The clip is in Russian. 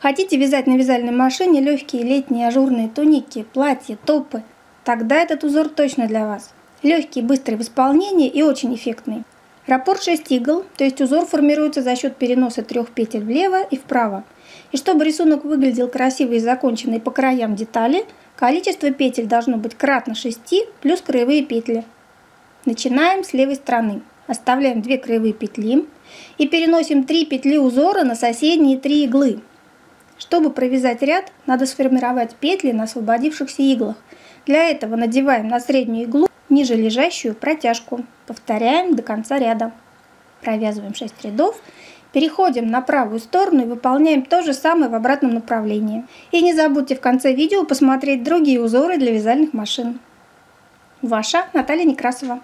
Хотите вязать на вязальной машине легкие летние ажурные туники, платья, топы? Тогда этот узор точно для вас. Легкий, быстрый в исполнении и очень эффектный. Раппорт 6 игл, то есть узор формируется за счет переноса трех петель влево и вправо. И чтобы рисунок выглядел красиво и законченный по краям детали, количество петель должно быть кратно 6 плюс краевые петли. Начинаем с левой стороны. Оставляем 2 краевые петли и переносим 3 петли узора на соседние 3 иглы. Чтобы провязать ряд, надо сформировать петли на освободившихся иглах. Для этого надеваем на среднюю иглу ниже лежащую протяжку. Повторяем до конца ряда. Провязываем 6 рядов Переходим на правую сторону и выполняем то же самое в обратном направлении. И не забудьте в конце видео посмотреть другие узоры для вязальных машин. Ваша Наталья Некрасова.